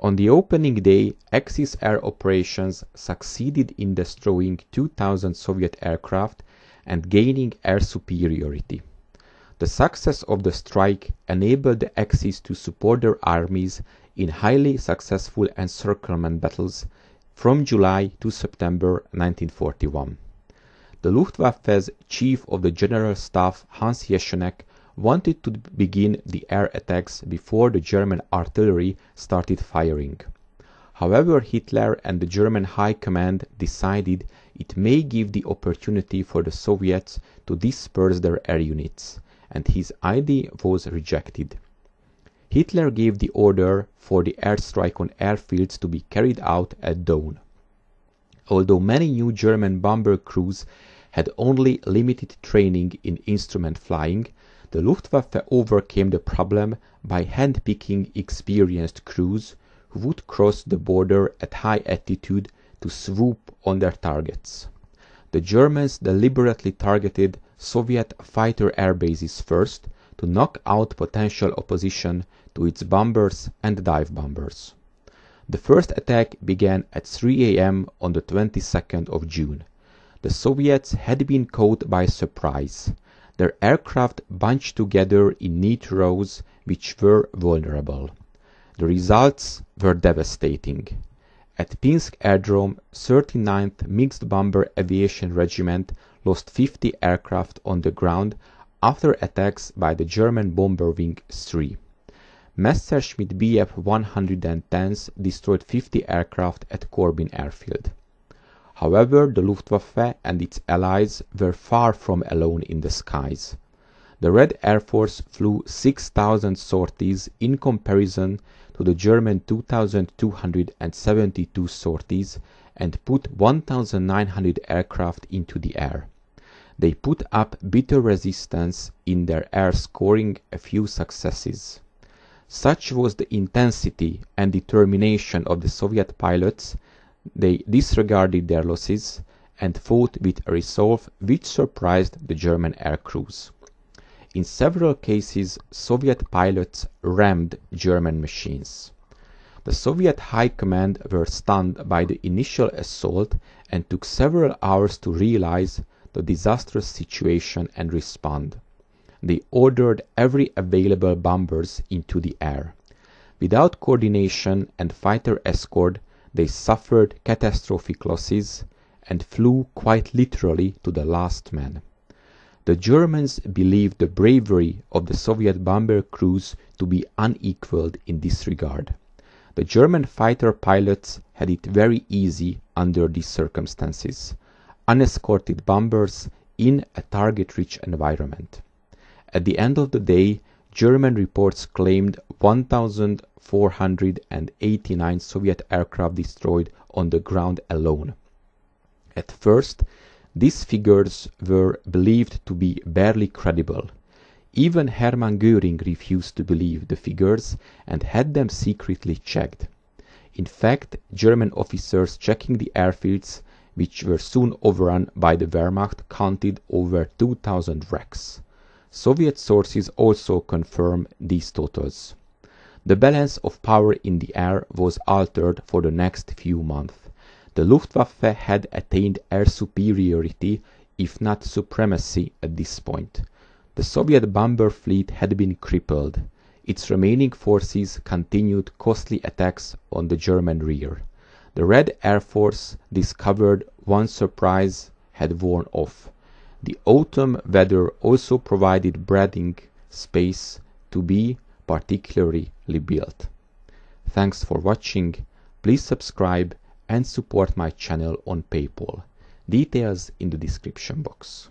On the opening day, Axis air operations succeeded in destroying 2,000 Soviet aircraft and gaining air superiority. The success of the strike enabled the Axis to support their armies in highly successful encirclement battles from July to September 1941. The Luftwaffe's Chief of the General Staff Hans Jeschonnek wanted to begin the air attacks before the German artillery started firing. However, Hitler and the German High Command decided it may give the opportunity for the Soviets to disperse their air units, and his idea was rejected. Hitler gave the order for the airstrike on airfields to be carried out at dawn. Although many new German bomber crews had only limited training in instrument flying, the Luftwaffe overcame the problem by handpicking experienced crews who would cross the border at high altitude to swoop on their targets. The Germans deliberately targeted Soviet fighter air bases first to knock out potential opposition to its bombers and dive bombers. The first attack began at 3 a.m. on the 22nd of June. The Soviets had been caught by surprise. Their aircraft bunched together in neat rows which were vulnerable. The results were devastating. At Pinsk Airdrome, 39th Mixed Bomber Aviation Regiment lost 50 aircraft on the ground after attacks by the German Bomber Wing 3. Messerschmitt Bf 110s destroyed 50 aircraft at Kobrin Airfield. However, the Luftwaffe and its allies were far from alone in the skies. The Red Air Force flew 6,000 sorties in comparison to the German 2,272 sorties and put 1,900 aircraft into the air. They put up bitter resistance in their air scoring a few successes. Such was the intensity and determination of the Soviet pilots they disregarded their losses and fought with a resolve which surprised the German air crews. In several cases Soviet pilots rammed German machines. The Soviet High Command were stunned by the initial assault and took several hours to realize the disastrous situation and respond. They ordered every available bombers into the air. Without coordination and fighter escort they suffered catastrophic losses and flew quite literally to the last man. The Germans believed the bravery of the Soviet bomber crews to be unequaled in this regard. The German fighter pilots had it very easy under these circumstances unescorted bombers in a target-rich environment. At the end of the day, German reports claimed 1,489 Soviet aircraft destroyed on the ground alone. At first, these figures were believed to be barely credible. Even Hermann Göring refused to believe the figures and had them secretly checked. In fact, German officers checking the airfields, which were soon overrun by the Wehrmacht, counted over 2,000 wrecks. Soviet sources also confirm these totals. The balance of power in the air was altered for the next few months. The Luftwaffe had attained air superiority, if not supremacy, at this point. The Soviet bomber fleet had been crippled. Its remaining forces continued costly attacks on the German rear. The Red Air Force discovered one surprise had worn off. The autumn weather also provided breathing space to be particularly built. Thanks for watching. Please subscribe and support my channel on PayPal. Details in the description box.